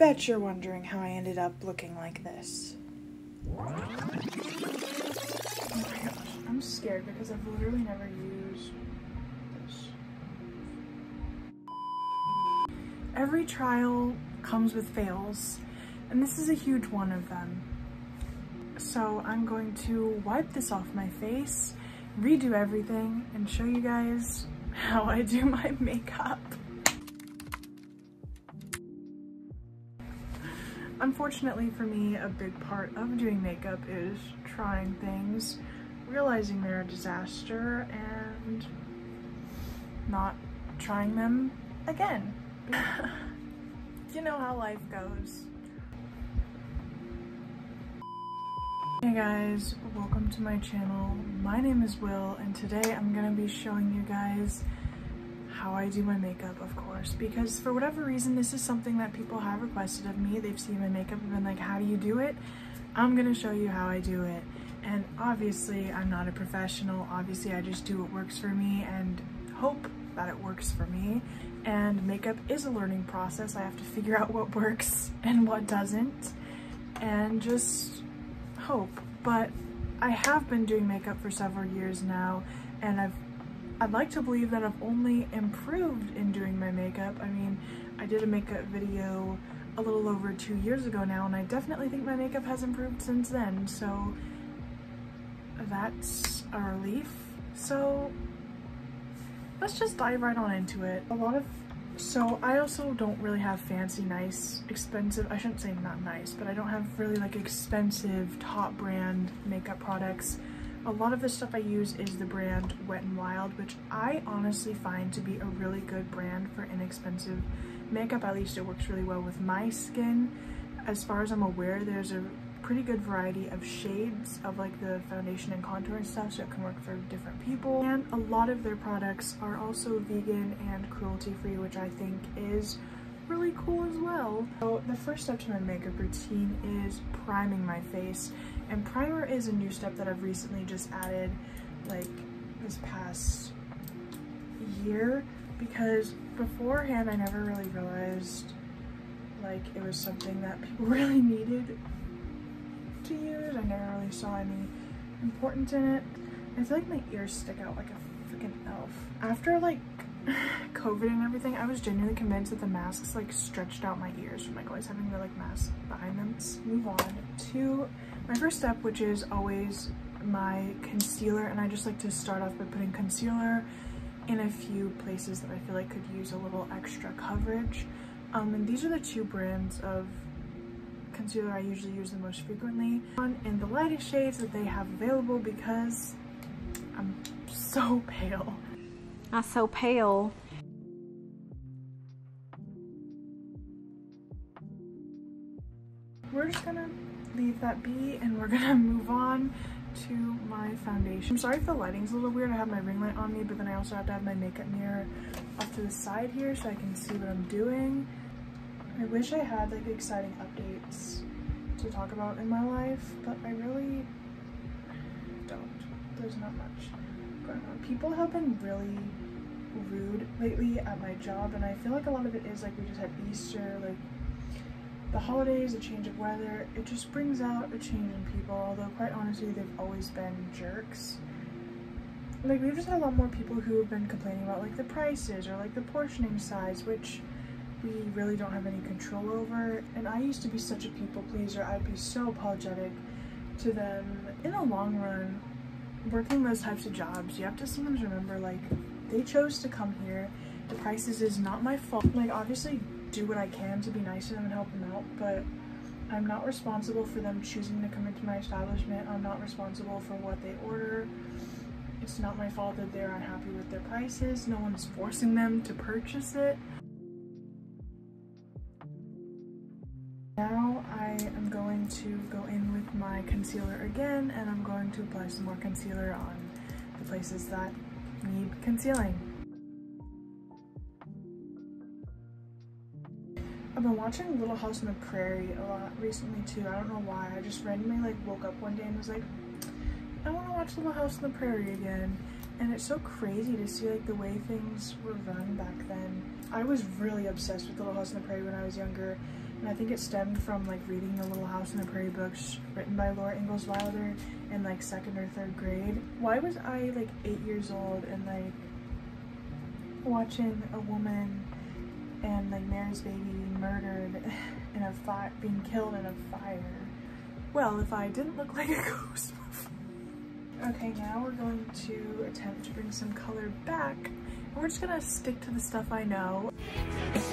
bet you're wondering how I ended up looking like this. Oh my gosh, I'm scared because I've literally never used this. Every trial comes with fails, and this is a huge one of them. So I'm going to wipe this off my face, redo everything, and show you guys how I do my makeup. Unfortunately for me, a big part of doing makeup is trying things, realizing they're a disaster, and not trying them again. you know how life goes. Hey guys, welcome to my channel. My name is Will and today I'm gonna be showing you guys how I do my makeup, of course, because for whatever reason, this is something that people have requested of me. They've seen my makeup and been like, how do you do it? I'm gonna show you how I do it. And obviously, I'm not a professional. Obviously, I just do what works for me and hope that it works for me. And makeup is a learning process. I have to figure out what works and what doesn't and just hope. But I have been doing makeup for several years now and I've I'd like to believe that I've only improved in doing my makeup. I mean, I did a makeup video a little over two years ago now, and I definitely think my makeup has improved since then, so that's a relief. So let's just dive right on into it. A lot of, so I also don't really have fancy, nice, expensive, I shouldn't say not nice, but I don't have really like expensive top brand makeup products a lot of the stuff I use is the brand Wet n Wild, which I honestly find to be a really good brand for inexpensive makeup. At least it works really well with my skin. As far as I'm aware, there's a pretty good variety of shades of like the foundation and contour and stuff so it can work for different people and a lot of their products are also vegan and cruelty free which I think is really cool as well. So the first step to my makeup routine is priming my face. And primer is a new step that I've recently just added like this past year because beforehand I never really realized like it was something that people really needed to use. I never really saw any importance in it. I feel like my ears stick out like a freaking elf. After like COVID and everything, I was genuinely convinced that the masks like stretched out my ears from like always having the like mask behind them. Let's move on to my first step, which is always my concealer. And I just like to start off by putting concealer in a few places that I feel like could use a little extra coverage. Um, and these are the two brands of concealer I usually use the most frequently. In the lightest shades that they have available because I'm so pale. Not so pale. We're just gonna leave that be and we're gonna move on to my foundation. I'm sorry if the lighting's a little weird. I have my ring light on me, but then I also have to have my makeup mirror off to the side here so I can see what I'm doing. I wish I had like exciting updates to talk about in my life, but I really don't. There's not much going on. People have been really rude lately at my job and I feel like a lot of it is like we just had Easter, like the holidays, a change of weather, it just brings out a change in people, although quite honestly they've always been jerks. Like we've just had a lot more people who have been complaining about like the prices or like the portioning size, which we really don't have any control over. And I used to be such a people pleaser, I'd be so apologetic to them. In the long run, working those types of jobs, you have to sometimes remember like they chose to come here. The prices is not my fault. Like obviously do what I can to be nice to them and help them out, but I'm not responsible for them choosing to come into my establishment. I'm not responsible for what they order. It's not my fault that they're unhappy with their prices. No one's forcing them to purchase it. Now I am going to go my concealer again and I'm going to apply some more concealer on the places that need concealing. I've been watching Little House on the Prairie a lot recently too. I don't know why. I just randomly like woke up one day and was like, I want to watch Little House on the Prairie again. And it's so crazy to see like the way things were run back then. I was really obsessed with Little House on the Prairie when I was younger. And I think it stemmed from like reading the Little House on the Prairie books written by Laura Ingalls Wilder in like second or third grade. Why was I like eight years old and like watching a woman and like Mary's baby being murdered in a fire, being killed in a fire? Well, if I didn't look like a ghost Okay, now we're going to attempt to bring some color back. We're just gonna stick to the stuff I know. Just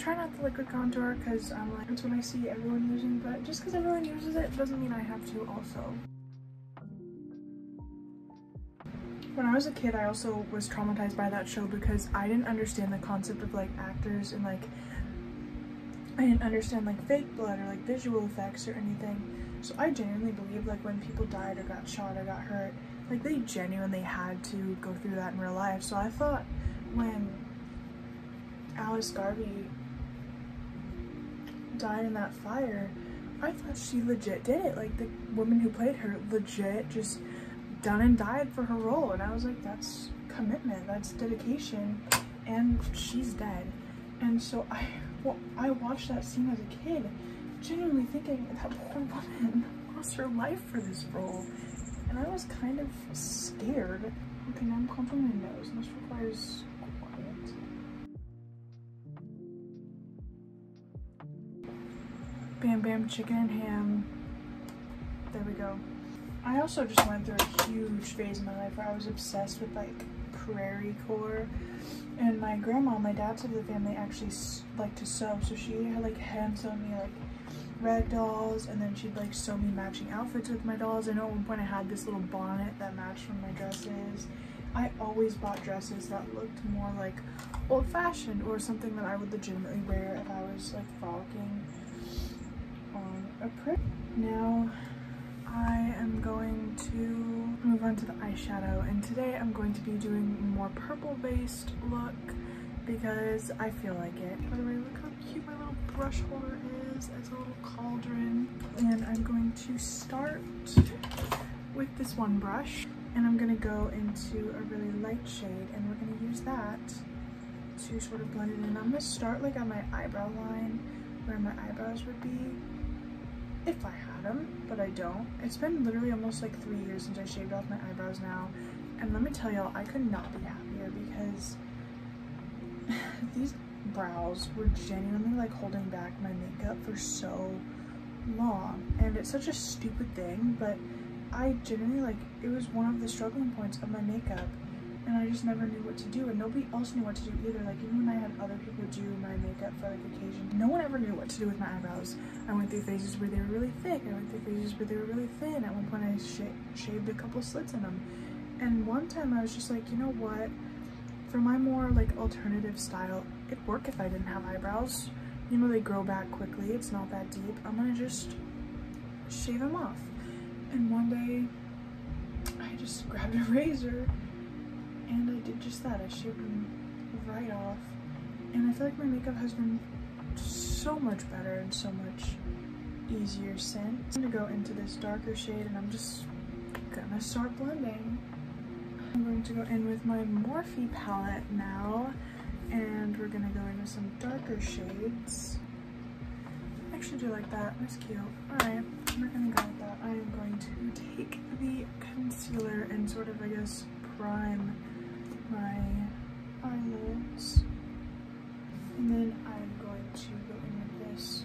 try not to liquid contour because I'm like, that's what I see everyone using, but just because everyone uses it doesn't mean I have to also. When I was a kid, I also was traumatized by that show because I didn't understand the concept of like actors and like I didn't understand like fake blood or like visual effects or anything. So I genuinely believe like when people died or got shot or got hurt, like they genuinely had to go through that in real life. So I thought when Alice Garvey died in that fire, I thought she legit did it. Like the woman who played her legit just done and died for her role. And I was like, that's commitment, that's dedication. And she's dead. And so I, well, I watched that scene as a kid genuinely thinking that poor woman lost her life for this role. And I was kind of scared. Okay, now I'm contouring my nose, and this requires quiet. Bam Bam Chicken and Ham. There we go. I also just went through a huge phase in my life where I was obsessed with like prairie core and my grandma my dad's side of the family actually like to sew so she had like hand sewn me like rag dolls and then she'd like sew me matching outfits with my dolls. I know at one point I had this little bonnet that matched of my dresses. I always bought dresses that looked more like old-fashioned or something that I would legitimately wear if I was like frolicking on a print. Now I am going to move on to the eyeshadow and today I'm going to be doing more purple based look because I feel like it. By the way, look how cute my little brush holder as a little cauldron. And I'm going to start with this one brush and I'm gonna go into a really light shade and we're gonna use that to sort of blend it in. I'm gonna start like on my eyebrow line where my eyebrows would be if I had them, but I don't. It's been literally almost like three years since I shaved off my eyebrows now. And let me tell y'all, I could not be happier because these brows were genuinely like holding back my makeup for so long. And it's such a stupid thing but I genuinely like it was one of the struggling points of my makeup and I just never knew what to do and nobody else knew what to do either. Like even when I had other people do my makeup for like occasion no one ever knew what to do with my eyebrows. I went through phases where they were really thick I went through phases where they were really thin. At one point I sh shaved a couple slits in them. And one time I was just like you know what for my more like alternative style, it'd work if I didn't have eyebrows. You know, they grow back quickly. It's not that deep. I'm gonna just shave them off. And one day, I just grabbed a razor and I did just that. I shaved them right off. And I feel like my makeup has been so much better and so much easier since. I'm gonna go into this darker shade and I'm just gonna start blending. I'm going to go in with my Morphe palette now and we're gonna go into some darker shades. I actually do like that, that's cute. Alright, we're gonna go with that. I am going to take the concealer and sort of, I guess, prime my eyelids. And then I'm going to go in with this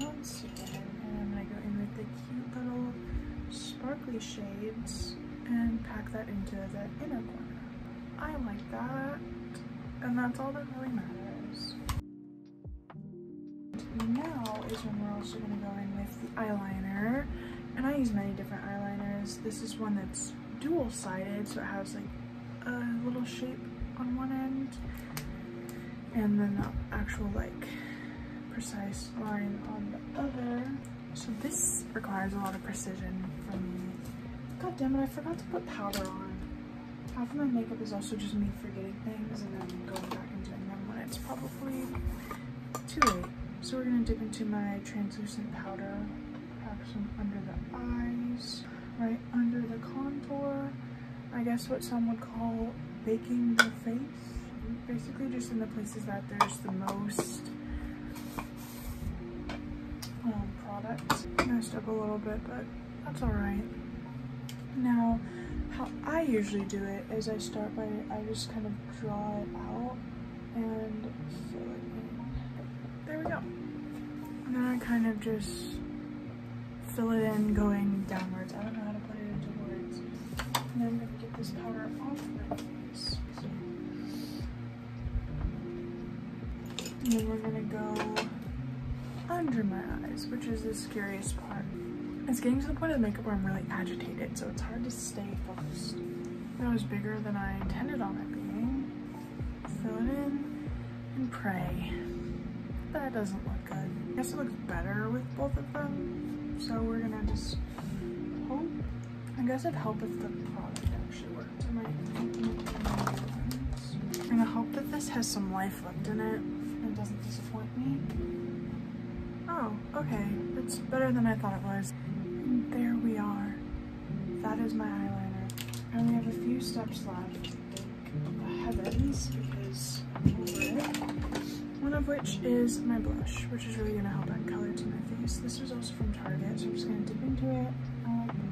once again. And I'm gonna go in with the cute little sparkly shades and pack that into the inner corner. I like that, and that's all that really matters. Now is when we're also going to go in with the eyeliner, and I use many different eyeliners. This is one that's dual-sided, so it has like a little shape on one end, and then the actual like precise line on the other. So this requires a lot of precision damn it, I forgot to put powder on. Half of my makeup is also just me forgetting things and then going back and doing them when it's probably too late. So we're gonna dip into my translucent powder, have some under the eyes, right under the contour, I guess what some would call baking the face. Basically just in the places that there's the most um, product. Up a little bit, but that's alright. Now, how I usually do it is I start by, I just kind of draw it out and fill it in. There we go. And then I kind of just fill it in going downwards. I don't know how to put it into words. And then I'm gonna get this powder off my face. And then we're gonna go under my eyes, which is the scariest part. It's getting to the point of the makeup where I'm really agitated, so it's hard to stay focused. That was bigger than I intended on it being. Fill it in and pray. That doesn't look good. I guess it looks better with both of them. So we're gonna just hope. I guess it'd help if the product actually worked. I might I'm gonna hope that this has some life left in it and doesn't disappoint me. Oh, okay. It's better than I thought it was. There we are. That is my eyeliner. I only have a few steps left to the heavens because. One of which is my blush, which is really gonna help add color to my face. This was also from Target, so I'm just gonna dip into it.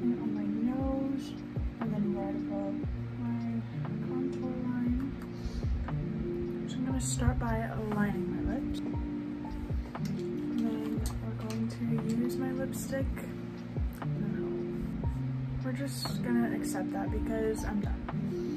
It on my nose and then right above my contour line. So I'm gonna start by lining my lips. And then we're going to use my lipstick. We're just gonna accept that because I'm done.